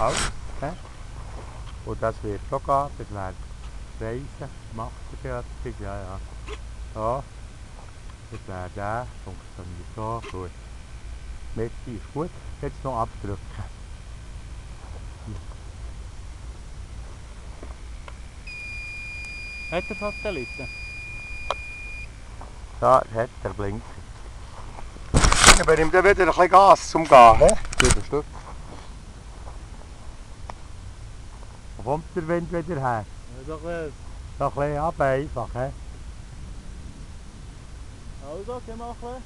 Alles. hä? Und das wird auch gehen, das wäre Reisen, macht er fertig, ja, ja. Ja, das wäre der, funktioniert so, gut. Mitte ist gut, jetzt noch abdrücken. Hat der Satelliten? Da hat der Blinker. Aber nimmt er wieder ein bisschen Gas zum Gehen, hä? Sieben Stück. Wo kommt der Wind wieder her? Ja, doch was. So ein bisschen ab einfach, hä? Also, geh mal ein bisschen.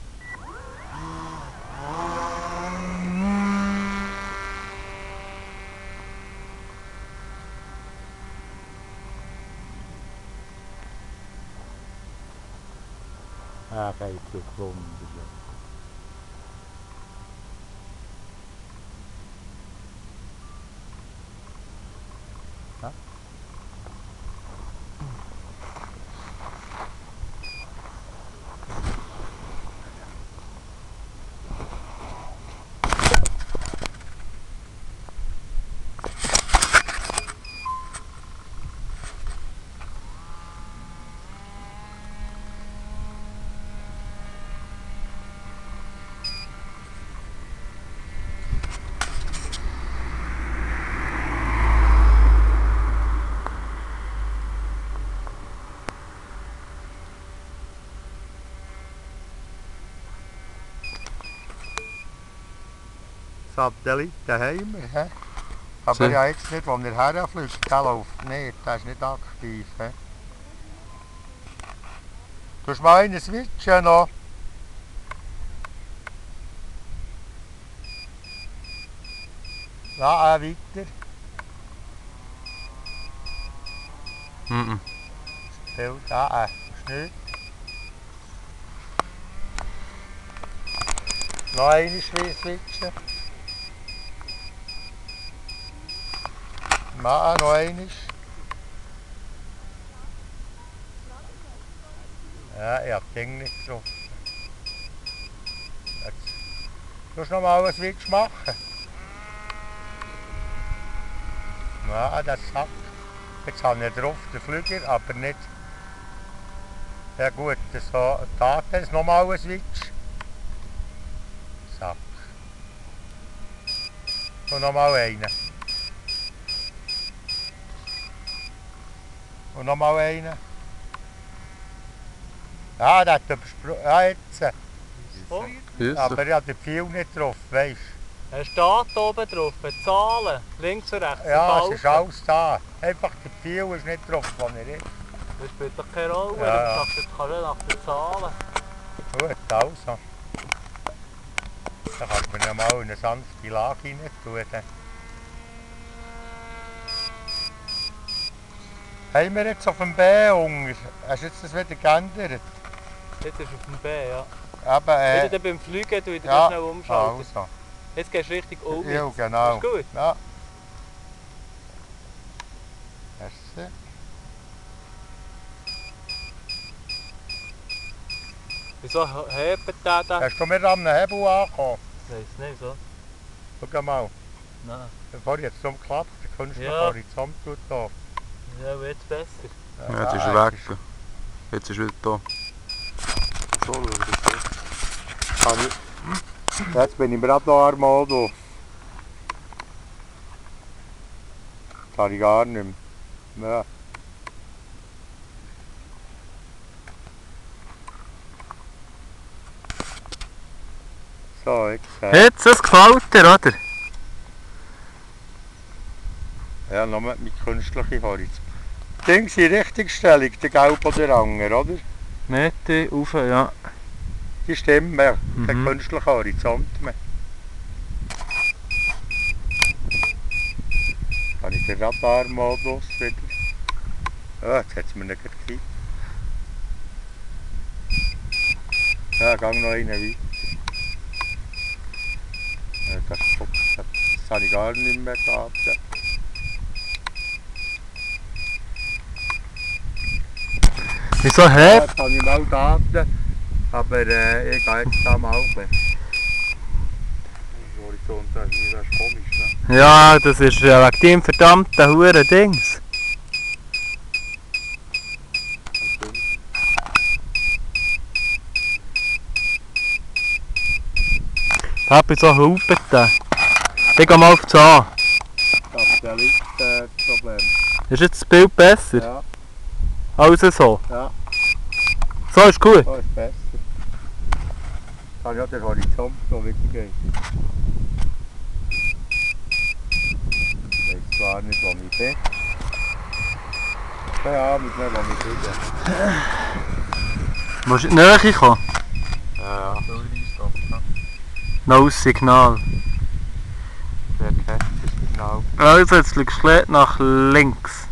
Ah, geht jetzt wunderbar. Ja. Satellit daheim, hä? Aber ja jetzt nicht, wo er herfliegt, der läuft nicht, der ist nicht aktiv, hä? Du hast mal einen switchen noch. Ja, äh, weiter. Mhm. Bild, ja, ist nicht. Noch einmal switchen. Ja, noch einmal. Ja, ich habe Ding nicht getroffen. Jetzt. Du noch mal einen Switch machen. Ja, das sagt. Jetzt habe ich drauf den Flüger, aber nicht. Ja gut, so Daten ist nochmal ein Switch. Sack. Und nochmal einen. Und nochmal einen. Ja, der hat übersprungen. Ja, jetzt. Jetzt. Aber ich habe den Pfeil nicht drauf, weißt er steht oben drauf. Zahlen. Links und rechts. du? Ja, es ist alles da. Einfach der Pfeil ist nicht drauf, wo er ist. Das spielt doch keine Rolle. Ja, ja. Der, kann nach den Zahlen. Gut, also. Dann kann man ja mal in eine sanfte Lage rein tun. Haben wir jetzt auf dem B unten, hast du jetzt das wieder geändert? Jetzt ist auf dem B, ja. Wenn äh, du dann beim Fliegen du wieder ja, schnell umschalten. also. Jetzt gehst du richtig um. Ja, genau. Ist gut. Ja. Merci. Wieso hebt der da? Hast du mir am Hebel angekommen? Weiß nicht, so. Schau mal, Nein. bevor jetzt so klappt, der künstliche Ja. Horizont tut da. Ja, aber jetzt besser. Ja, jetzt ist er weg. Jetzt ist er wieder da. So, schau das Kann ich- Jetzt bin ich im Radarmodus. Kann ich gar nicht mehr. Ja. So, jetzt. Äh, Jetzt, das gefällt dir, oder? Ja, noch mit künstlichen Horizont. Dings in Richtigstellung, der Gelb oder der Anger, oder? Mitte, rauf, ja. Die stimmen, ja. kein Mhm. künstlicher Horizont mehr. Kann ich den Radarmodus wieder? Ja, jetzt hat es mir nicht gekippt. Ja, gang noch einen weiter. Ja, das, das, das habe ich gar nicht mehr gehabt. ja. Wieso hebt? Jetzt habe ich mal Daten, aber äh, ich gehe jetzt da mal ein bisschen. und das ist komisch, ne? Ja, das ist ja wegen dem verdammten Huren Dings. Papi, so helfen da. Ich geh mal auf die an. Das ist das Problem. Ist jetzt das Bild besser? Ja, Also so? Ja. So ist gut. so ist besser. Ich habe ja den Horizont so wieder geht. Ich weiß zwar nicht, wo ich bin. Keine Ahnung mehr, wo ich bin. Musst du in die Nähe kommen? Ja, ja. No Signal. Wer kennt das genau? Also jetzt gleich nach links.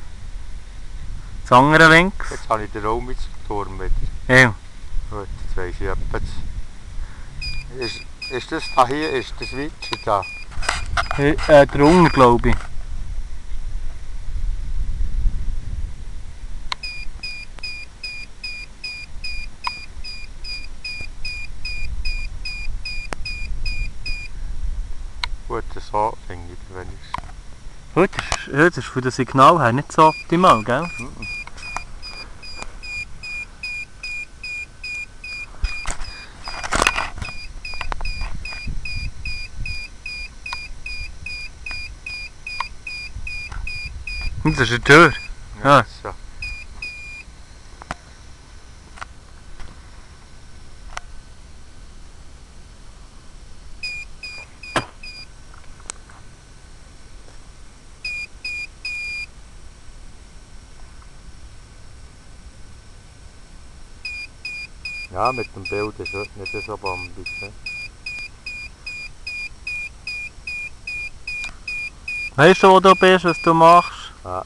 Das andere links. Jetzt habe ich den Raum mit dem Turm wieder. Ja. Gut, jetzt weiss ich etwas. Ist, ist das da hier, ist das Witschi da? Äh, äh, drunter glaube ich. Gut, so finde ich wenigstens. Heute ist, heute ist von dem Signal her nicht so optimal, gell? Und Das ist eine Tür. Ja. So. Ja, mit dem Bild ist heute nicht so bombig. Ne? Weißt du, wo du bist, was du machst? Ah,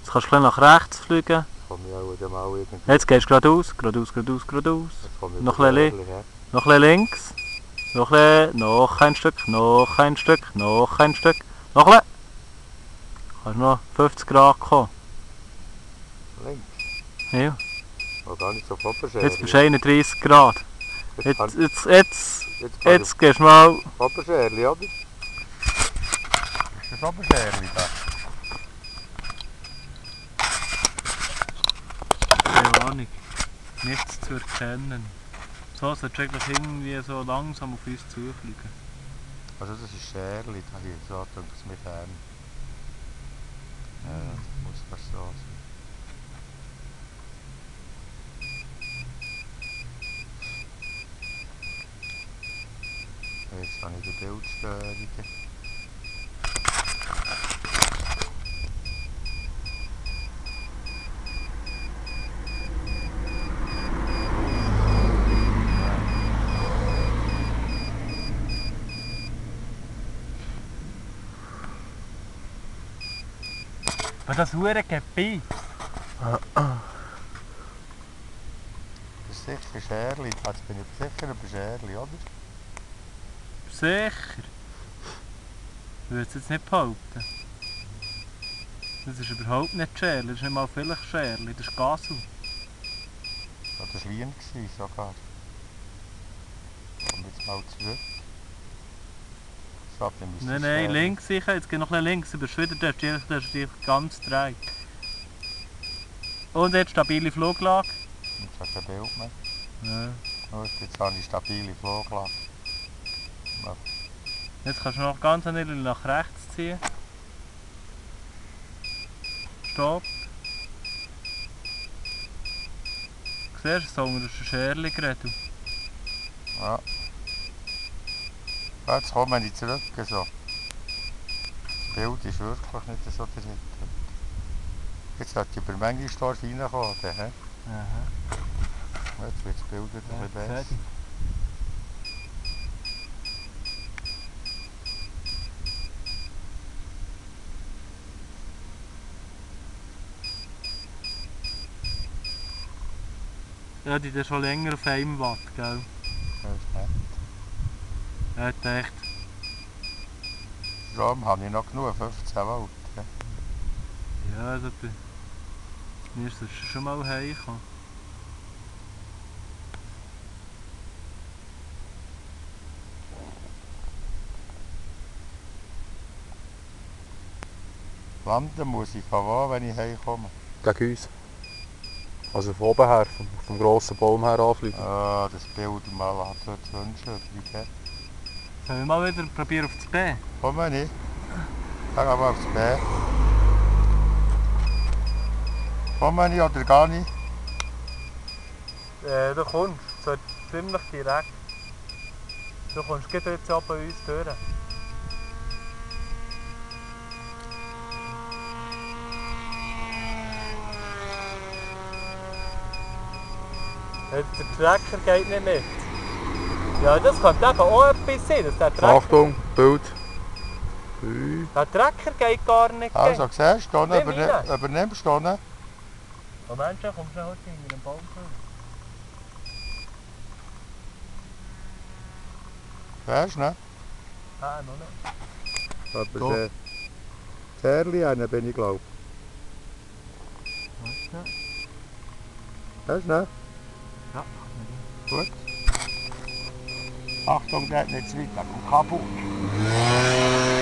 Jetzt kannst du nach rechts fliegen. Jetzt gehst du geradeaus, geradeaus, geradeaus, geradeaus. Noch ein bisschen. Noch ein links. Noch ein. Noch ein Stück. Noch ein Stück. Noch ein Stück. Noch ein. Kannst noch 50 Grad kommen. Links. Ja. Aber gar nicht so Popperschere. Jetzt bist du 31 Grad. Jetzt, Jetzt, jetzt, jetzt, jetzt, gehst du mal. Popperschere, oder? Ist das Popperschere da? Keine Ahnung. Nichts zu erkennen. So solltest du eigentlich irgendwie so langsam auf uns zufliegen. Also das ist Scherli da hier, so denkt es mir fern. Ja, das muss fast so sein. Jetzt habe ich die Bildstörungen. Aber das hure Gebiet. Das ist sicher Scherli, jetzt bin ich sicher ein Scherli, oder? Sicher. Ich würde es jetzt nicht behaupten. Das ist überhaupt nicht Scherli, das ist nicht mal vielleicht Scherli, das ist Gasel. Ja, das war Lien sogar. Komm jetzt mal zurück. Müsste Nein, nein, links sicher, jetzt geh noch ein bisschen links, du bist wieder dort, du hast dich ganz dreht. Und jetzt stabile Fluglage. Jetzt hat kein Bild mehr. Ja. Gut, jetzt habe ich stabile Fluglage. Jetzt kannst du noch ganz ein bisschen nach rechts ziehen. Stopp. Siehst du, so unter der Scherli geredet. Ja. Ja, Jetzt kommen wir zurück. So. Das Bild ist wirklich nicht so drin. Jetzt hat die über Mengisdorf reinkommen. Aha. Jetzt wird das Bild wieder ein bisschen besser. Ja, die sind schon länger auf einem Watt, gell? Das Utrecht. Ja, wir haben ja noch genug, 15 Volt. Ja, ja das, mir ist das schon mal heen heimgekommen. Landen muss ich von wo, wenn ich heimkomme? Gegen uns. Also von oben her, vom, vom grossen Baum her anfliegen. Ah, das Bild mal hat dort wünschen, wie geht Sollen wir mal wieder probieren auf das B? Komm mal nicht. Sag aber aufs B. Komm mal nicht oder gar nicht. Äh, du kommst, so ziemlich direkt. Du kommst gerade jetzt ab bei uns durch. Äh, Der Trecker geht nicht mit. Ja, das könnte eben auch etwas sein, dass der Trecker, Achtung, Bild. Ui. der Trecker geht gar nicht. Also, siehst du, überne rein. übernimmst du ihn. Moment schon, komm schnell heute in den Baum. Weißt du, ne? Ah, noch nicht. Aber Go. sehr... Zerli einer bin ich, glaube Warte. Weißt du, ne? Ja. Gut. Achtung, der hat nicht zu weit, der kommt kaputt.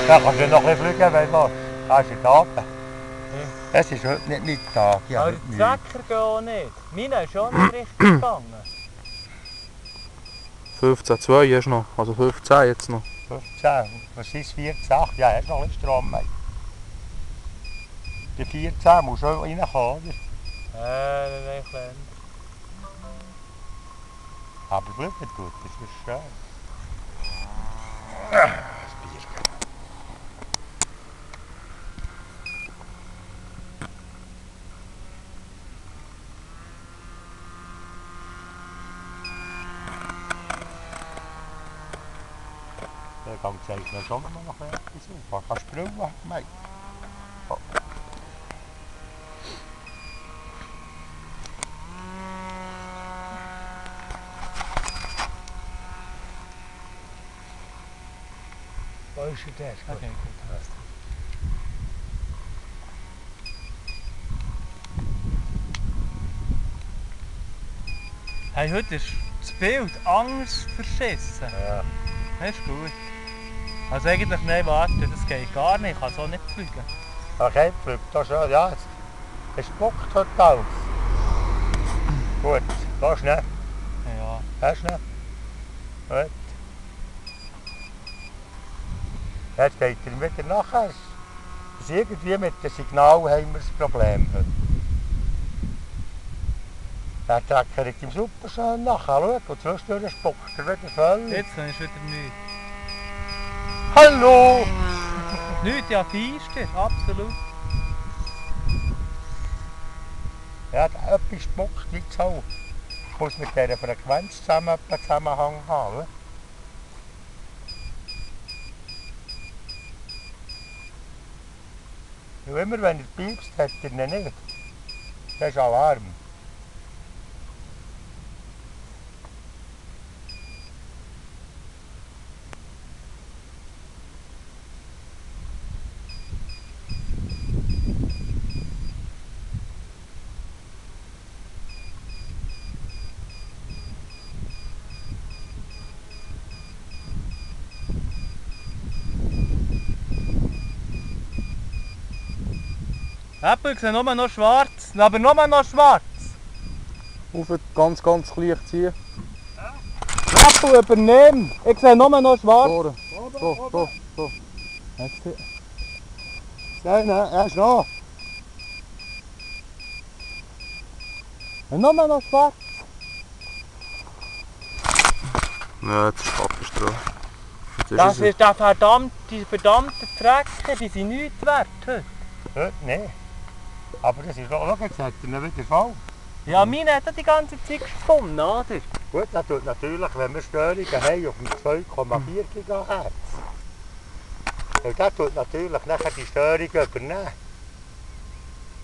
Da kannst du noch ein bisschen fliegen, wenn du ist er da. Es ist heute nicht Mittag. Ja, Aber die. Trecker gehen auch nicht. Meine ist schon nicht richtig gegangen. 15, 2 hast du noch. Also 15 jetzt noch. 15, was ist 14, 8? Ja, hast noch ein bisschen Strom. mate. Die 14 muss schon reinkommen, oder? Äh, nein, nein, klein. Aber fliegen tut, das ist schön. Ah, Das Bier. Der Gang zeigt mir schon immer noch etwas auf. Was kannst du brüllen, mate? Oh. Wo ist der? Okay, gut. Hey, heute ist das Bild anders verschissen. Ja. Das ist gut. Also eigentlich, nein, warte, das geht gar nicht. Ich kann so nicht fliegen. Okay, fliegt da schon. Ja, es, spuckt heute alles. Gut, geh schnell. Ja. Geh schnell. Gut. Jetzt geht er wieder nachher. Ist irgendwie mit dem Signal haben wir das Problem heute. Der Trecker liegt im super schön nachher. Schau, und zwischendurch spuckt er wieder völlig. Jetzt ist wieder nichts. Hallo! Nichts, ja, feister, absolut. Ja, etwas spuckt nicht so. Muss mit dieser Frequenz zusammen, Zusammenhang haben. Oder? Und immer wenn er piepst, hat er ihn nicht. Das ist Alarm. Eben, ich sehe nur noch schwarz. Aber nur noch schwarz. Auf ganz, ganz leicht ziehen. Apple, übernimm. Ich sehe nur noch schwarz. Vorne. So, so, so. Nein, nein, er ist noch. Nur noch schwarz. Ja, jetzt ist ist Das ist der verdammte, die verdammte Trecker, die sind nichts wert heute. Heute nicht. Aber das ist doch, schau, jetzt hat er ihn wieder voll. Ja, meine hat er die ganze Zeit gesponnen, oder? Gut, das tut natürlich, wenn wir Störungen haben auf dem 2,4 GHz. Weil das tut natürlich nachher die Störung übernehmen.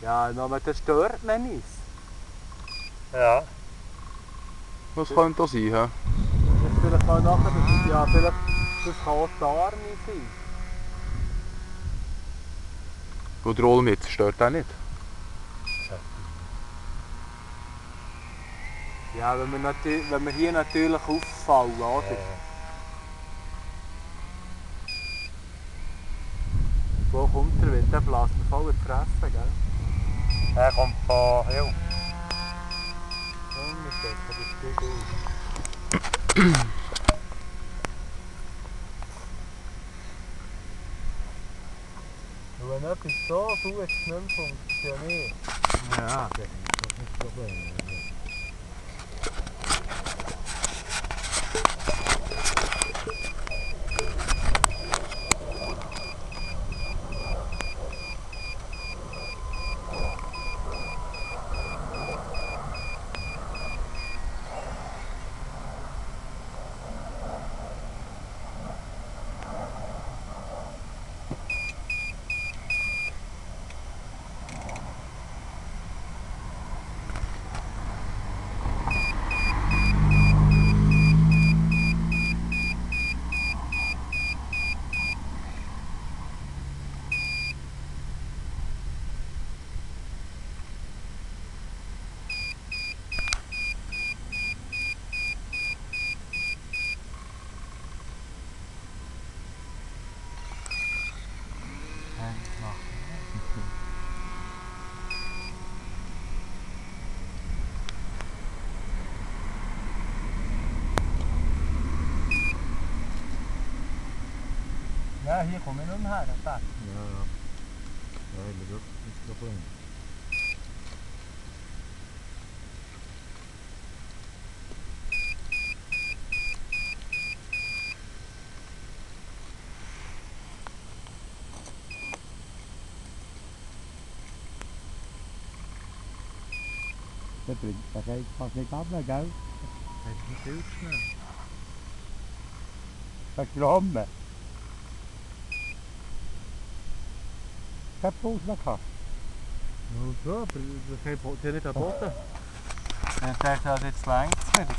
Ja, aber das stört mich nicht. Ja. Was könnte das sein? hä? Das vielleicht mal nachher, das ist ja vielleicht, das kann auch die Arme sein. Und der Roll mit stört auch nicht. Ja, wenn wir, wenn wir hier natürlich auffallen, oder? Wo kommt der Wind? Der bläst mir voll in die Fresse, gell? Er kommt von Hill. Unten, von der Stieg aus. Und wenn etwas so gut nicht mehr funktioniert, Ja. Das ist nicht das Problem. Ja, hier komme ich nicht mehr her. Da. Ja, ja. Ja, das ist wirklich nicht das Problem. Der bringt, der geht fast nicht ab, gell? Hat nicht viel Der Fuß noch gehabt. Ja, so, aber das hat ja nicht am Boden. Ich dachte, das jetzt wieder.